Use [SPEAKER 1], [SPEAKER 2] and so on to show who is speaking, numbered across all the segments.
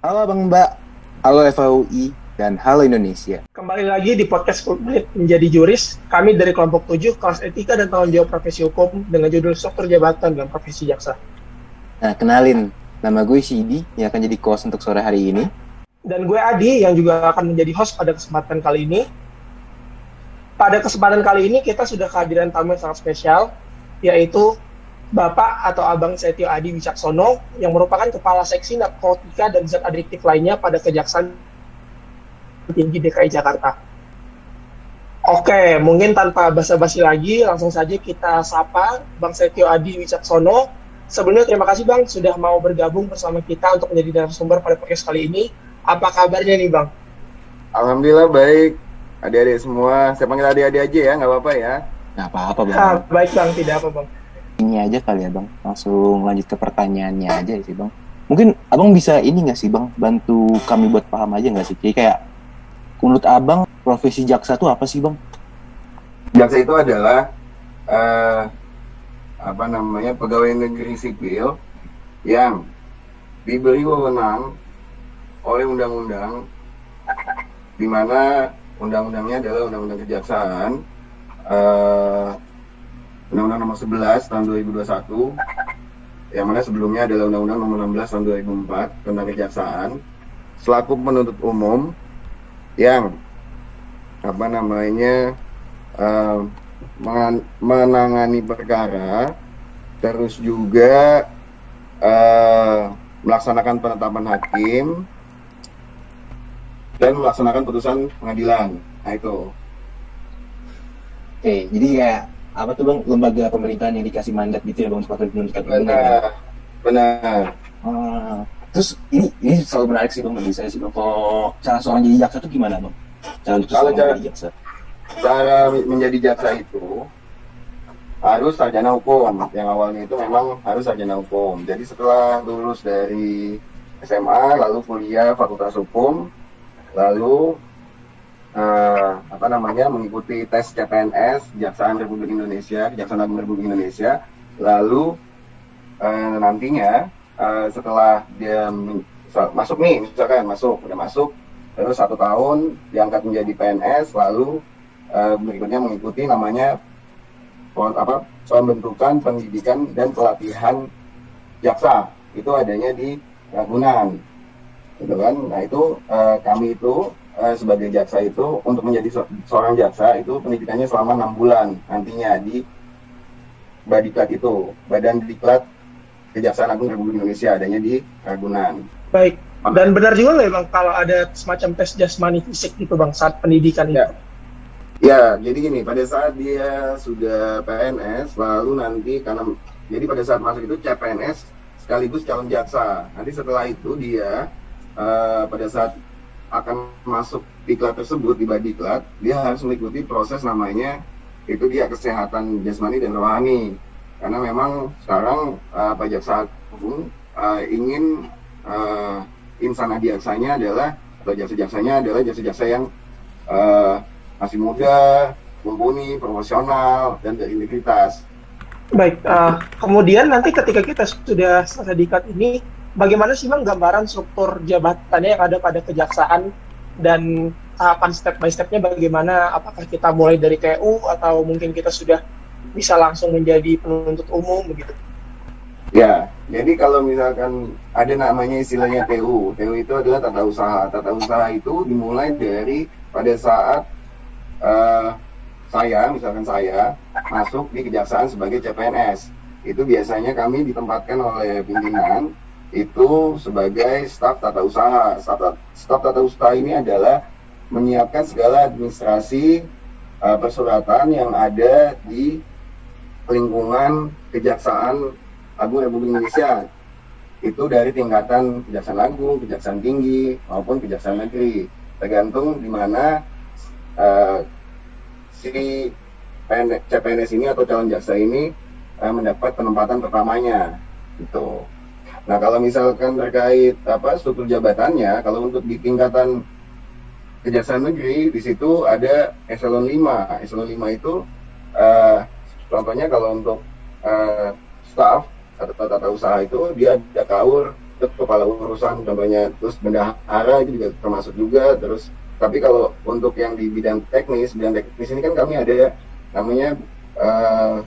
[SPEAKER 1] Halo Bang Mbak, halo FAUI, dan halo Indonesia.
[SPEAKER 2] Kembali lagi di podcast 10 menit menjadi juris. Kami dari kelompok 7, kelas etika dan tanggung jawab profesi hukum dengan judul struktur jabatan dan profesi jaksa.
[SPEAKER 1] Nah, kenalin, nama gue Sidi yang akan jadi host untuk sore hari ini.
[SPEAKER 2] Dan gue Adi yang juga akan menjadi host pada kesempatan kali ini. Pada kesempatan kali ini kita sudah kehadiran tamu yang sangat spesial, yaitu Bapak atau Abang Setio Adi Wicaksono yang merupakan Kepala Seksi Narkotika dan Zat Adiktif lainnya pada Kejaksaan Tinggi DKI Jakarta. Oke, mungkin tanpa basa-basi lagi, langsung saja kita sapa Bang Setio Adi Wicaksono. Sebelumnya terima kasih Bang sudah mau bergabung bersama kita untuk menjadi narasumber pada podcast kali ini. Apa kabarnya nih Bang?
[SPEAKER 3] Alhamdulillah baik. Adik-adik semua, saya panggil adik-adik aja ya, nggak apa-apa ya.
[SPEAKER 1] Nggak apa-apa Bang.
[SPEAKER 2] Ah, baik Bang, tidak apa Bang
[SPEAKER 1] ini aja kali ya bang. Langsung lanjut ke pertanyaannya aja sih bang. Mungkin abang bisa ini nggak sih bang bantu kami buat paham aja nggak sih? Jadi kayak menurut abang profesi jaksa itu apa sih bang?
[SPEAKER 3] Jaksa itu adalah uh, apa namanya pegawai negeri sipil yang diberi wewenang oleh undang-undang di mana undang-undangnya adalah undang-undang kejaksaan uh, Undang-Undang Nomor 11 Tahun 2021 yang mana sebelumnya adalah Undang-Undang Nomor 16 Tahun 2004 tentang kejaksaan selaku penuntut umum yang apa namanya uh, menangani perkara terus juga uh, melaksanakan penetapan hakim dan melaksanakan putusan pengadilan. Nah itu.
[SPEAKER 1] Oke, jadi kayak apa tuh bang? Lembaga pemerintahan yang dikasih mandat gitu ya bang? Untuk menentukan
[SPEAKER 3] benar. Benar.
[SPEAKER 1] Ah, terus ini ini selalu menarik sih bang bagi saya sih bang. Kalau cara seorang jadi jaksa itu gimana bang? Cara untuk
[SPEAKER 3] kalau cara, menjadi jaksa cara menjadi jaksa itu harus sarjana hukum. Yang awalnya itu memang harus sarjana hukum. Jadi setelah lulus dari SMA lalu kuliah fakultas hukum lalu uh, apa namanya mengikuti tes CPNS Kejaksaan Republik Indonesia Kejaksaan Agung Republik Indonesia. Lalu uh, nantinya uh, setelah dia masuk nih misalkan masuk udah masuk terus satu tahun diangkat menjadi PNS lalu uh, berikutnya mengikuti namanya apa pembentukan pendidikan dan pelatihan jaksa. Itu adanya di Ragunan. Gitu kan? Nah itu uh, kami itu uh, sebagai jaksa itu untuk menjadi se seorang jaksa itu pendidikannya selama enam bulan nantinya di Badiklat itu Badan Diklat Kejaksaan Agung Republik Indonesia adanya di Ragunan.
[SPEAKER 2] Baik. Dan benar juga nggak bang kalau ada semacam tes jasmani fisik gitu bang saat pendidikan
[SPEAKER 3] ya. itu? Ya, jadi gini pada saat dia sudah PNS lalu nanti karena jadi pada saat masuk itu CPNS sekaligus calon jaksa. Nanti setelah itu dia uh, pada saat akan masuk diklat tersebut di badiklat, dia harus mengikuti proses namanya itu dia kesehatan jasmani dan rohani. Karena memang sekarang uh, Pak Jaksa Agung uh, ingin uh, insan adiaksanya adalah atau jaksa-jaksanya adalah jaksa-jaksa yang uh, masih muda, mumpuni, profesional, dan berintegritas.
[SPEAKER 2] Baik, uh, kemudian nanti ketika kita sudah selesai diklat ini, bagaimana sih bang gambaran struktur jabatannya yang ada pada kejaksaan dan tahapan step by stepnya bagaimana? Apakah kita mulai dari TU atau mungkin kita sudah bisa langsung menjadi penuntut umum begitu?
[SPEAKER 3] Ya jadi kalau misalkan ada namanya istilahnya TU TU itu adalah tata usaha. Tata usaha itu dimulai dari pada saat uh, saya misalkan saya masuk di kejaksaan sebagai CPNS itu biasanya kami ditempatkan oleh pimpinan itu sebagai staf tata usaha. Staf, tata usaha ini adalah menyiapkan segala administrasi uh, persuratan yang ada di lingkungan Kejaksaan Agung Republik Indonesia. Itu dari tingkatan Kejaksaan Agung, Kejaksaan Tinggi, maupun Kejaksaan Negeri. Tergantung di mana uh, si CPNS ini atau calon jaksa ini uh, mendapat penempatan pertamanya. Gitu. Nah kalau misalkan terkait apa struktur jabatannya, kalau untuk di tingkatan kejaksaan negeri di situ ada eselon 5. Eselon 5 itu uh, contohnya kalau untuk uh, staff atau tata usaha itu dia ada kaur kepala urusan contohnya terus bendahara itu juga termasuk juga terus tapi kalau untuk yang di bidang teknis bidang teknis ini kan kami ada namanya uh,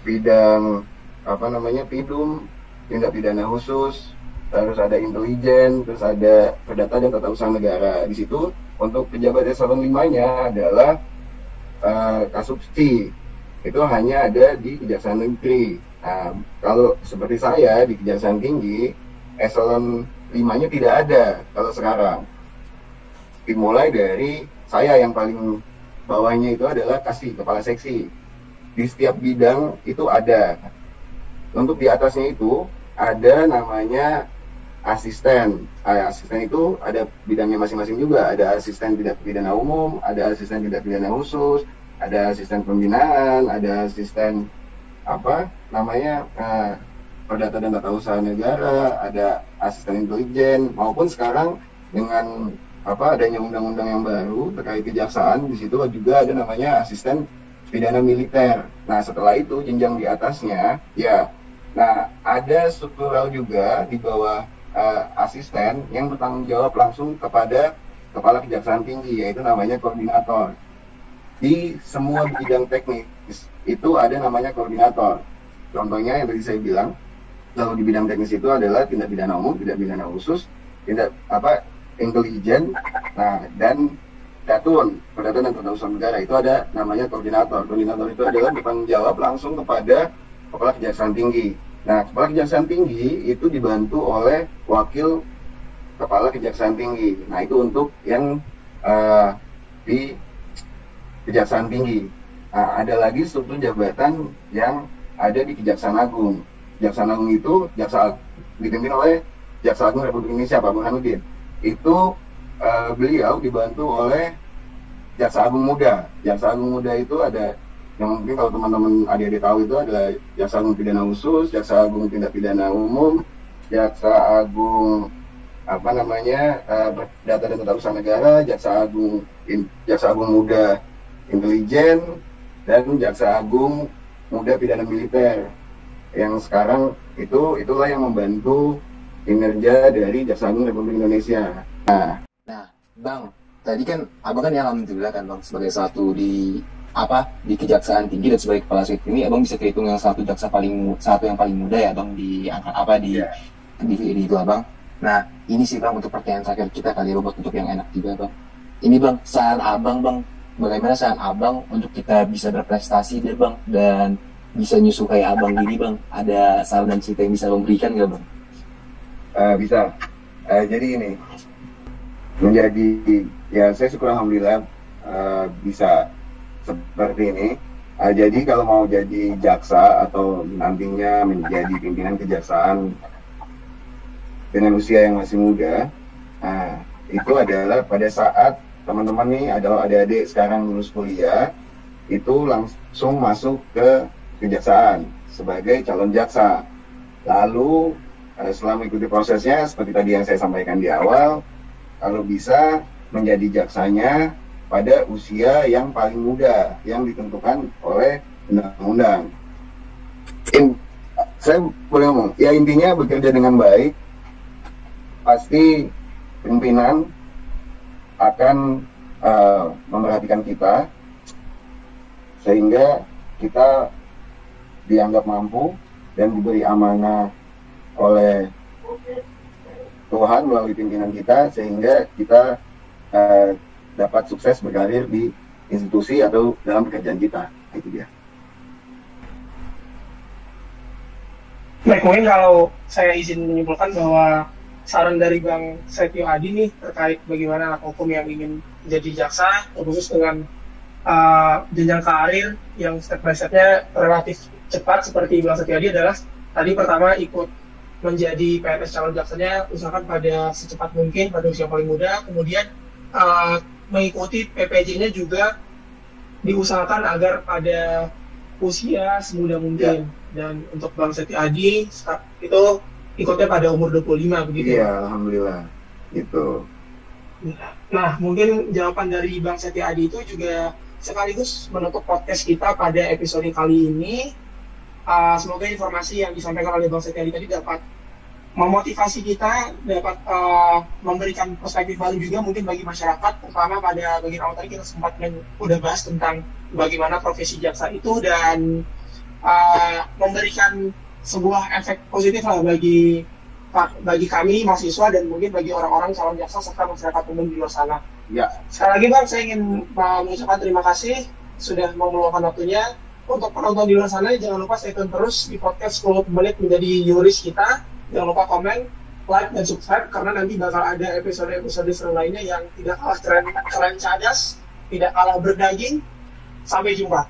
[SPEAKER 3] bidang apa namanya pidum tindak pidana khusus terus ada intelijen terus ada perdata dan tata usaha negara di situ untuk pejabat eselon limanya adalah uh, kasubsi itu hanya ada di kejaksaan negeri nah, kalau seperti saya di kejaksaan tinggi eselon limanya tidak ada kalau sekarang. Dimulai dari saya yang paling bawahnya itu adalah kasih kepala seksi. Di setiap bidang itu ada. Untuk di atasnya itu ada namanya asisten. Ah, asisten itu ada bidangnya masing-masing juga. Ada asisten tidak pidana umum, ada asisten tidak pidana khusus, ada asisten pembinaan, ada asisten apa namanya uh, perdata dan tata usaha negara, ada asisten intelijen maupun sekarang dengan apa adanya undang-undang yang baru terkait kejaksaan di situ juga ada namanya asisten pidana militer. Nah setelah itu jenjang di atasnya ya, nah ada struktural juga di bawah uh, asisten yang bertanggung jawab langsung kepada kepala kejaksaan tinggi yaitu namanya koordinator. Di semua bidang teknis itu ada namanya koordinator. Contohnya yang tadi saya bilang kalau di bidang teknis itu adalah tindak pidana umum, tindak pidana khusus, tindak apa intelijen, nah dan datun, perdata dan tata usaha negara itu ada namanya koordinator. Koordinator itu adalah bertanggung jawab langsung kepada kepala kejaksaan tinggi. Nah, kepala kejaksaan tinggi itu dibantu oleh wakil kepala kejaksaan tinggi. Nah, itu untuk yang uh, di kejaksaan tinggi. Nah, ada lagi struktur jabatan yang ada di kejaksaan agung. Jaksa Agung itu jaksa dipimpin oleh Jaksa Agung Republik Indonesia Pak Burhanuddin. Itu uh, beliau dibantu oleh Jaksa Agung Muda. Jaksa Agung Muda itu ada yang mungkin kalau teman-teman adik-adik tahu itu adalah Jaksa Agung Pidana Khusus, Jaksa Agung Tindak Pidana Umum, Jaksa Agung apa namanya uh, data dan tata usaha negara, Jaksa Agung in, Jaksa Agung Muda Intelijen dan Jaksa Agung Muda Pidana Militer yang sekarang itu itulah yang membantu kinerja dari Jaksa Agung Republik Indonesia.
[SPEAKER 1] Nah, nah, Bang, tadi kan abang kan ya alhamdulillah kan bang sebagai satu di apa di kejaksaan tinggi dan sebagai kepala sektor ini abang bisa kehitung yang satu jaksa paling satu yang paling muda ya bang di angka apa di yeah. di, di, di itu abang. Nah ini sih bang untuk pertanyaan terakhir kita kali robot untuk yang enak juga bang. Ini bang saran abang bang bagaimana saran abang untuk kita bisa berprestasi deh bang dan bisa nyusu kayak abang gini bang ada saran dan cerita yang bisa memberikan nggak bang
[SPEAKER 3] uh, bisa uh, jadi ini menjadi ya saya syukur alhamdulillah uh, bisa seperti ini uh, jadi kalau mau jadi jaksa atau nantinya menjadi pimpinan kejaksaan dengan usia yang masih muda uh, itu adalah pada saat teman-teman nih adalah adik-adik sekarang lulus kuliah itu langsung masuk ke kejaksaan sebagai calon jaksa. Lalu eh, setelah mengikuti prosesnya seperti tadi yang saya sampaikan di awal, kalau bisa menjadi jaksanya pada usia yang paling muda yang ditentukan oleh undang-undang. In, saya boleh ngomong, ya intinya bekerja dengan baik, pasti pimpinan akan uh, memperhatikan kita sehingga kita dianggap mampu dan diberi amanah oleh Tuhan melalui pimpinan kita sehingga kita uh, dapat sukses berkarir di institusi atau dalam pekerjaan kita itu dia.
[SPEAKER 2] Baik, mungkin kalau saya izin menyimpulkan bahwa saran dari Bang Setio Adi nih terkait bagaimana anak hukum yang ingin menjadi jaksa, khusus dengan uh, jenjang karir yang step by stepnya relatif cepat seperti Bang Setiadi adalah tadi pertama ikut menjadi PNS calon jaksanya usahakan pada secepat mungkin pada usia paling muda kemudian uh, mengikuti PPJ-nya juga diusahakan agar pada usia semuda mungkin ya. dan untuk Bang Seti Adi itu ikutnya pada umur 25 begitu
[SPEAKER 3] Iya, alhamdulillah. Itu.
[SPEAKER 2] Nah, mungkin jawaban dari Bang Seti Adi itu juga sekaligus menutup podcast kita pada episode kali ini uh, semoga informasi yang disampaikan oleh Bang Setiadi tadi dapat memotivasi kita dapat uh, memberikan perspektif baru juga mungkin bagi masyarakat terutama pada bagian awal tadi kita sempat udah bahas tentang bagaimana profesi jaksa itu dan uh, memberikan sebuah efek positif lah bagi bagi kami mahasiswa dan mungkin bagi orang-orang calon jaksa serta masyarakat umum di luar sana.
[SPEAKER 3] Ya.
[SPEAKER 2] Sekali lagi bang, saya ingin mengucapkan terima kasih sudah mau meluangkan waktunya. Untuk penonton di luar sana jangan lupa stay tune terus di podcast 10 menit menjadi yuris kita Jangan lupa komen, like, dan subscribe karena nanti bakal ada episode-episode seru lainnya yang tidak kalah keren, keren cadas, tidak kalah berdaging. Sampai jumpa.